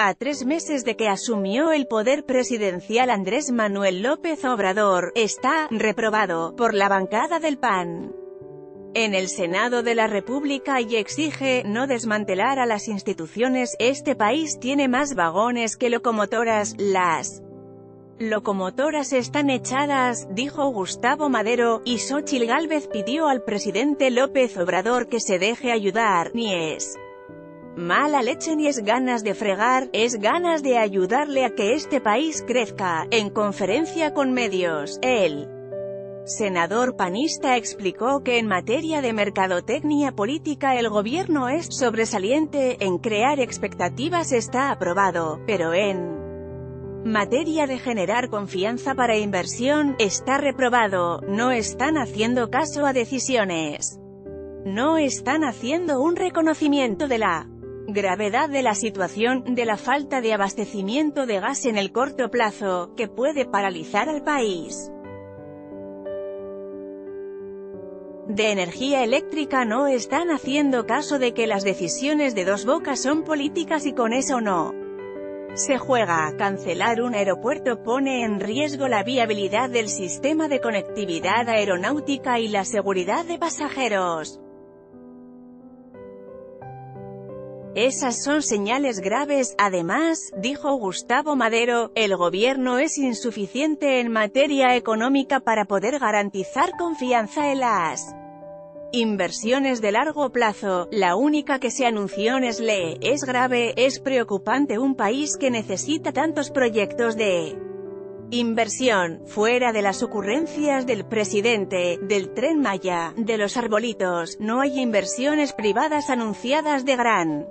A tres meses de que asumió el poder presidencial Andrés Manuel López Obrador, está reprobado por la bancada del PAN en el Senado de la República y exige no desmantelar a las instituciones. Este país tiene más vagones que locomotoras, las locomotoras están echadas, dijo Gustavo Madero, y Xochil Gálvez pidió al presidente López Obrador que se deje ayudar, ni es Mala leche ni es ganas de fregar, es ganas de ayudarle a que este país crezca. En conferencia con medios, el senador panista explicó que en materia de mercadotecnia política el gobierno es sobresaliente, en crear expectativas está aprobado, pero en materia de generar confianza para inversión, está reprobado, no están haciendo caso a decisiones. No están haciendo un reconocimiento de la gravedad de la situación, de la falta de abastecimiento de gas en el corto plazo, que puede paralizar al país. de energía eléctrica no están haciendo caso de que las decisiones de dos bocas son políticas y con eso no se juega. Cancelar un aeropuerto pone en riesgo la viabilidad del sistema de conectividad aeronáutica y la seguridad de pasajeros. Esas son señales graves, además, dijo Gustavo Madero, el gobierno es insuficiente en materia económica para poder garantizar confianza en las inversiones de largo plazo, la única que se anunció en SLE, es grave, es preocupante un país que necesita tantos proyectos de inversión, fuera de las ocurrencias del presidente, del Tren Maya, de los arbolitos, no hay inversiones privadas anunciadas de gran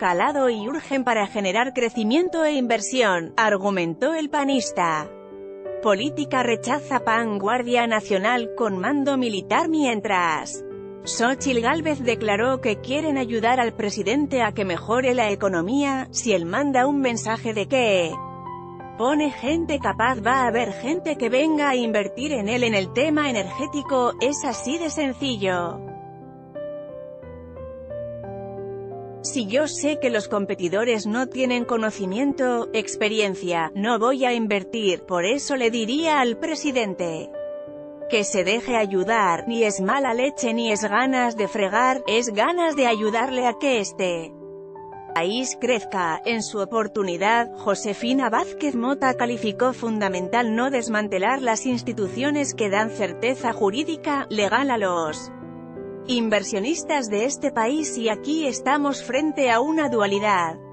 calado y urgen para generar crecimiento e inversión, argumentó el panista. Política rechaza PAN Guardia Nacional con mando militar mientras. Xochil Gálvez declaró que quieren ayudar al presidente a que mejore la economía, si él manda un mensaje de que pone gente capaz va a haber gente que venga a invertir en él en el tema energético, es así de sencillo. Si yo sé que los competidores no tienen conocimiento, experiencia, no voy a invertir, por eso le diría al presidente que se deje ayudar, ni es mala leche ni es ganas de fregar, es ganas de ayudarle a que este país crezca. En su oportunidad, Josefina Vázquez Mota calificó fundamental no desmantelar las instituciones que dan certeza jurídica, legal a los inversionistas de este país y aquí estamos frente a una dualidad.